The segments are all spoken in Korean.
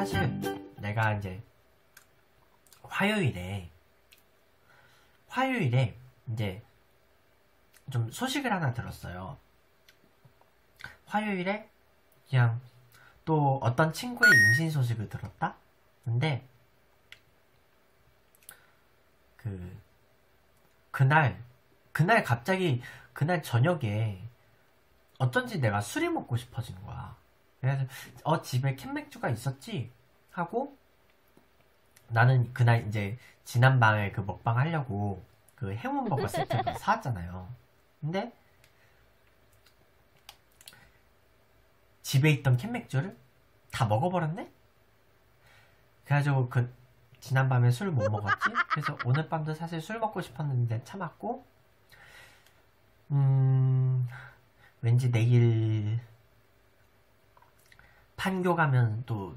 사실 내가 이제 화요일에 화요일에 이제 좀 소식을 하나 들었어요. 화요일에 그냥 또 어떤 친구의 임신 소식을 들었다? 근데 그 그날 그날 갑자기 그날 저녁에 어쩐지 내가 술이 먹고 싶어진 거야. 그래서 어 집에 캔맥주가 있었지 하고 나는 그날 이제 지난 방에 그 먹방 하려고 그 해문버거 세트를 사왔잖아요. 근데 집에 있던 캔맥주를 다 먹어버렸네? 그래가지고 그 지난 밤에 술 못 먹었지? 그래서 오늘 밤도 사실 술 먹고 싶었는데 참았고 음 왠지 내일 판교 가면 또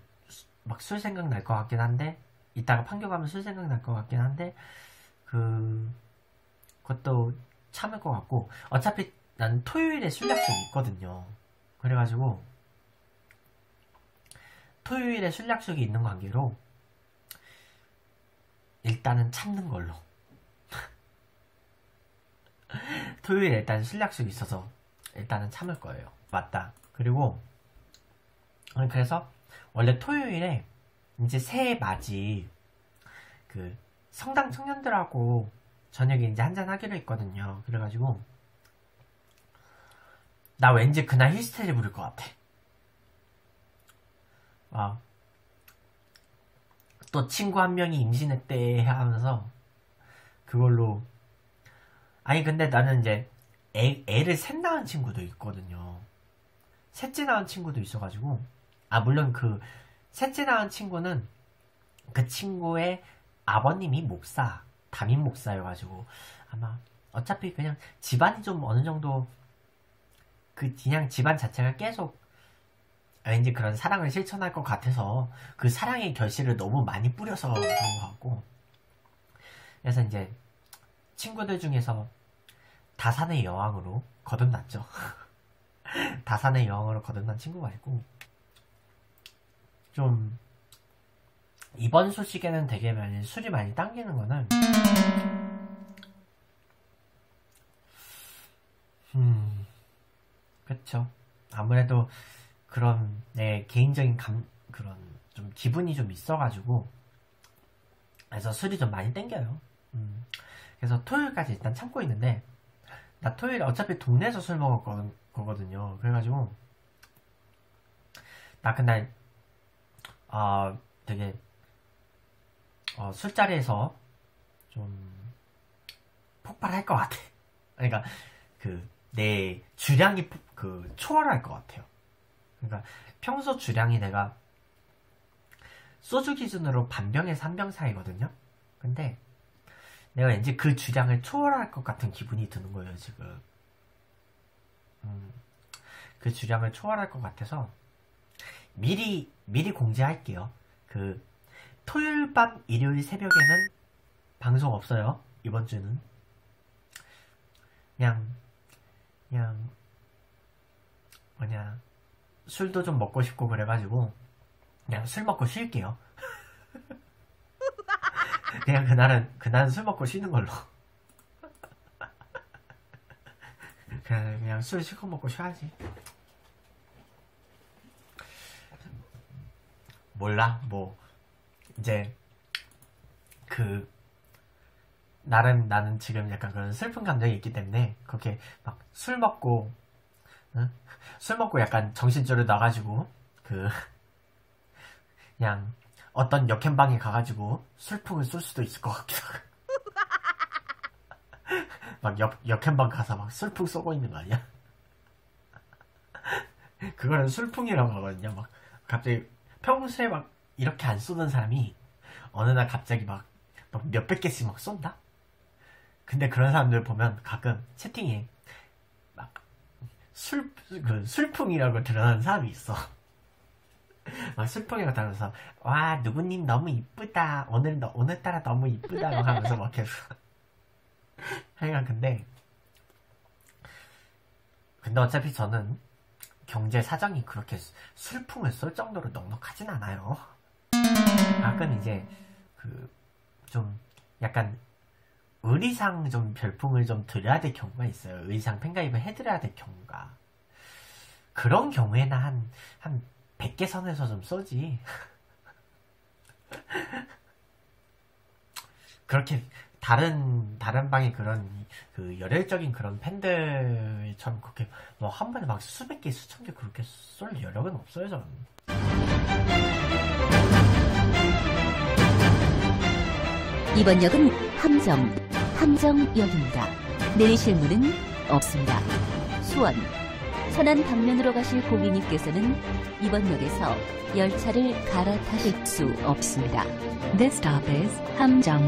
막 술 생각 날 것 같긴 한데 이따가 판교 가면 술 생각 날 것 같긴 한데 그 그것도 참을 것 같고 어차피 난 토요일에 술 약속 있거든요. 그래가지고 토요일에 술 약속이 있는 관계로 일단은 참는 걸로. 토요일에 일단 술 약속이 있어서 일단은 참을 거예요. 맞다. 그리고 그래서 원래 토요일에 이제 새해 맞이 그 성당 청년들하고 저녁에 이제 한잔 하기로 했거든요. 그래가지고 나 왠지 그날 히스테리 부릴 것 같아. 아, 또 친구 한 명이 임신했대 하면서 그걸로 아니 근데 나는 이제 애, 애를 셋 낳은 친구도 있거든요. 셋째 낳은 친구도 있어가지고 아 물론 그 셋째 낳은 친구는 그 친구의 아버님이 목사 담임 목사여가지고 아마 어차피 그냥 집안이 좀 어느 정도 그 그냥 집안 자체가 계속 왠지 그런 사랑을 실천할 것 같아서 그 사랑의 결실을 너무 많이 뿌려서 그런 것 같고. 그래서 이제 친구들 중에서 다산의 여왕으로 거듭났죠. 다산의 여왕으로 거듭난 친구가 있고 좀 이번 소식에는 되게 많이 술이 많이 당기는 거는. 음 그쵸. 아무래도 그런 내 개인적인 감 그런 좀 기분이 좀 있어가지고. 그래서 술이 좀 많이 땡겨요. 음, 그래서 토요일까지 일단 참고 있는데 나 토요일 어차피 동네에서 술 먹을 거 거든요. 그래가지고 나 그날 아 되게 어, 술자리에서 좀 폭발할 것 같아. 그러니까 그 내 주량이 그 초월할 것 같아요. 그러니까 평소 주량이 내가 소주 기준으로 반병에서 한병 사이거든요. 근데 내가 왠지 그 주량을 초월할 것 같은 기분이 드는 거예요 지금. 음, 그 주량을 초월할 것 같아서 미리 미리 공지할게요. 그 토요일 밤, 일요일 새벽에는 방송 없어요. 이번 주는. 그냥, 그냥, 뭐냐, 술도 좀 먹고 싶고 그래가지고, 그냥 술 먹고 쉴게요. 그냥 그날은, 그날은 술 먹고 쉬는 걸로. 그냥, 그냥 술 실컷 먹고 쉬어야지. 몰라, 뭐, 이제 그 나름 나는 지금 약간 그런 슬픈 감정이 있기 때문에 그렇게 막 술 먹고 응? 술 먹고 약간 정신줄을 놔가지고 그 그냥 어떤 역행방에 가가지고 술풍을 쏠 수도 있을 것 같기도 하고 막 역, 역행방 가서 막 술풍 쏘고 있는 거 아니야? 그거는 술풍이라고 하거든요 막 갑자기 평소에 막 이렇게 안 쏘는 사람이 어느 날 갑자기 막, 막 몇백 개씩 막 쏜다? 근데 그런 사람들 보면 가끔 채팅에 막 술, 그 술풍이라고 드러나는 사람이 있어. 막 술풍이라고 다면서 와 누구님 너무 이쁘다 오늘 너, 오늘따라 너무 이쁘다 고 하면서 막 계속 하여간 근데 근데 어차피 저는 경제 사정이 그렇게 술풍을 쏠 정도로 넉넉하진 않아요. 가끔 이제 그 좀 약간 의리상 좀 별풍을 좀 드려야 될 경우가 있어요. 의리상 팬가입을 해드려야 될 경우가. 그런 경우에는 한, 한 100개 선에서 좀 쏘지. 그렇게 다른 다른 방에 그런 그 열혈적인 그런 팬들처럼 그렇게 뭐 한 번에 막 수백 개 수천 개 그렇게 쏠 여력은 없어요 저는. 이번 역은 함정, 함정역입니다. 내리실 문은 없습니다. 수원, 천안 방면으로 가실 고객님께서는 이번 역에서 열차를 갈아타실 수 없습니다. This stop is 함정.